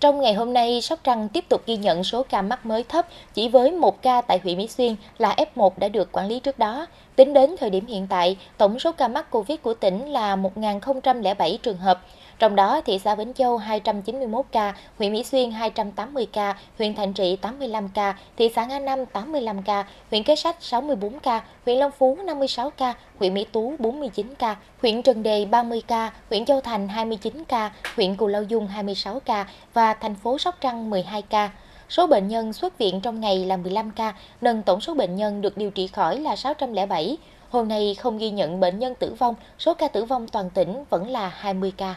Trong ngày hôm nay, Sóc Trăng tiếp tục ghi nhận số ca mắc mới thấp, chỉ với một ca tại huyện Mỹ Xuyên là F1 đã được quản lý trước đó. Tính đến thời điểm hiện tại, tổng số ca mắc Covid của tỉnh là 1.007 trường hợp. Trong đó, thị xã Vĩnh Châu 291 ca, huyện Mỹ Xuyên 280 ca, huyện Thạnh Trị 85 ca, thị xã Nga Năm 85 ca, huyện Kế Sách 64 ca, huyện Long Phú 56 ca, huyện Mỹ Tú 49 ca, huyện Trần Đề 30 ca, huyện Châu Thành 29 ca, huyện Cù Lao Dung 26 ca và thành phố Sóc Trăng 12 ca. Số bệnh nhân xuất viện trong ngày là 15 ca, nâng tổng số bệnh nhân được điều trị khỏi là 607. Hôm nay không ghi nhận bệnh nhân tử vong, số ca tử vong toàn tỉnh vẫn là 20 ca.